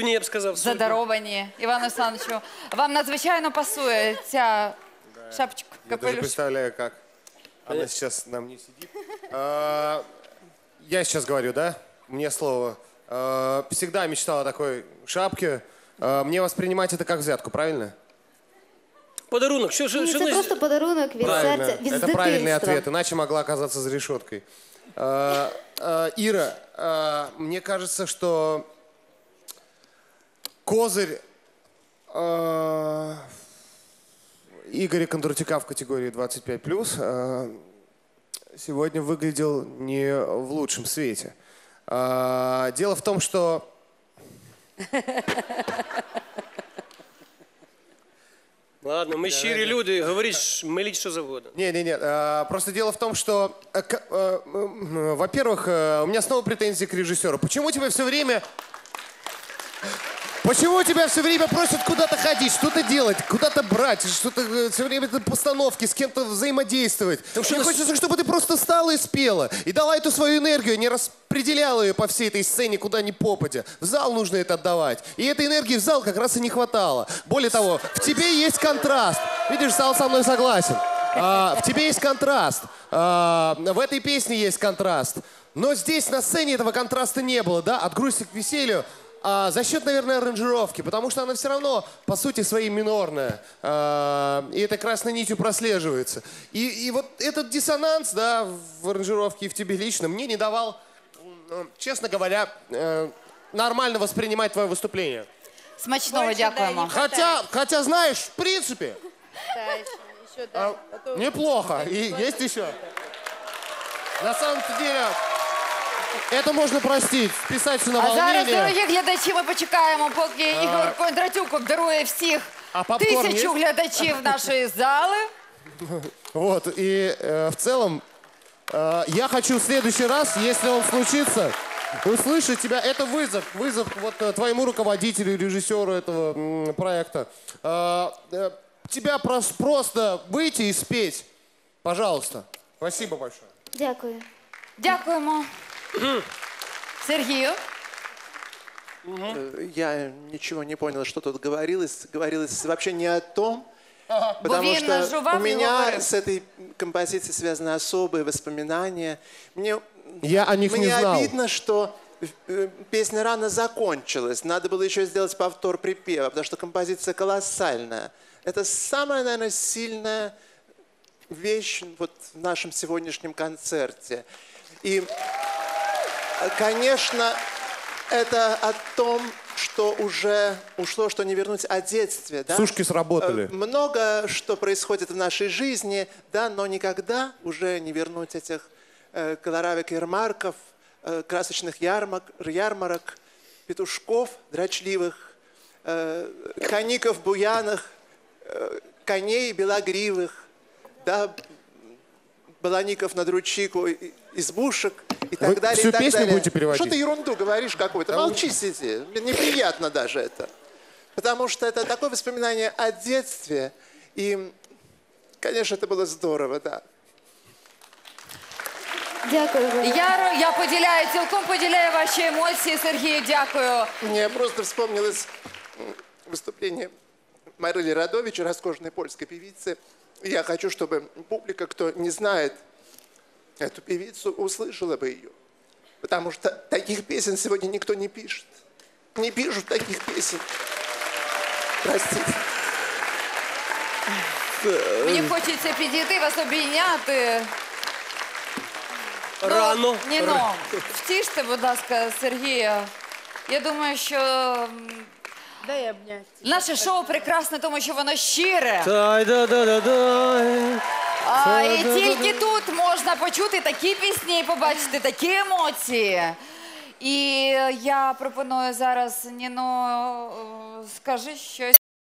Дивні, я б сказав. сотні. задаровані. Івану Олександровичу, вам надзвичайно пасує ця шапочка, Я даже капелюш. представляю, как она сейчас нам не сидит. А, Я сейчас говорю, да? Мне слово. А, Всегда мечтал о такой шапке. А, Мне воспринимать это как взятку, правильно? Подарунок, що, що, Ні, що це не- просто подарунок від Правильно. серця, від Это правильный дитинства. ответ, иначе могла оказаться за решеткой. А, а, Ира, а, мне кажется, что козырь а, Игоря Кондратюка в категории 25+, а, сегодня выглядел не в лучшем свете. А, Дело в том, что Ладно, ми щирі люди, говоріть, ш- миліть що завгодно. Не-не-не, а, просто дело в том, что, э, к- э, м, во-первых, э, у меня снова претензии к режиссеру. Почему тебя все время... Почему тебя все время просят куда-то ходить, что-то делать, куда-то брать, что-то э, все время это постановки, с кем-то взаимодействовать? что Мне нас- хочется, чтобы ты просто стала и спела, и дала эту свою энергию, не распределяла ее по всей этой сцене куда ни попадя. В зал нужно это отдавать. И этой энергии в зал как раз и не хватало. Более того, в тебе есть контраст. Видишь, зал со мной согласен. А, в тебе есть контраст. А, в этой песне есть контраст. Но здесь на сцене этого контраста не было, да? От грусти к веселью. А, за счет, наверное, аранжировки, потому что она все равно, по сути своей, минорная. А, и это красной нитью прослеживается. И, и вот этот диссонанс, да, в аранжировке и в тебе лично, мне не давал, м, честно говоря, э, нормально воспринимать твое выступление. Смачного Больше, да, дякуємо. Хотя, хотя, знаешь, в принципе, Да, еще, еще, да. а, А неплохо. И есть еще. На самом-то деле, это можно простить. Списать все на А зараз, волнение. дорогі глядачі, ми почекаємо, поки Ігор Кондратюк обдарує всіх А попкорн тисячу є? глядачів нашої зали. Вот, и э, в целом, э, я хочу в следующий раз, если он случится, услышать тебя. Это вызов, вызов вот э, твоему руководителю, режиссеру этого м, проекта. Э, э, тебя прос- просто выйти и спеть. Пожалуйста. Спасибо большое. Дякую. Дякуємо. Сергію. Э, Я ничего не понял, что тут говорилось. Говорилось вообще не о том, потому Бо він что жував у і меня говорив. с этой композицией связаны особые воспоминания. Мне, Я о них не мне знал. обидно, что э, песня рано закончилась. Надо было еще сделать повтор припева, потому что композиция колоссальная. Это самая, наверное, сильная вещь вот в нашем сегодняшнем концерте. И, э, конечно, это о том, что уже ушло, что не вернуть о детстве. Да? Сушки сработали. Э, Много что происходит в нашей жизни, да, но никогда уже не вернуть этих э, колоравик ярмарков, э, красочных ярмарок, ярмарок, петушков дрочливых, э, коников буяных, э, коней белогривых, да, балаников на дручику, избушек и так Вы далее. всю и так песню далее. будете переводить? Что ты ерунду говоришь какую-то? Молчи, сиди. Мне неприятно даже это. Потому что это такое воспоминание о детстве. И, конечно, это было здорово, да. Дякую вам. Я, я поділяю, цілком поділяю ваші емоції, Сергію, дякую. Мне просто вспомнилось м, выступление Марили Радович, роскошной польской певицы. Я хочу, чтобы публика, кто не знает эту певицу, услышала бы ее. Потому что таких песен сегодня никто не пишет. Не пишут таких песен. Простите. Мені хочеться підійти вас обійняти. Рано. Ну, Ніно, втіште, будь ласка, Сергія. Я думаю, що м, Дай обнять. наше шоу прекрасне, тому що воно щире. Дай да да да дай А, і тільки тут можна почути такі пісні і побачити такі емоції. І я пропоную зараз, Ніно, е, скажи щось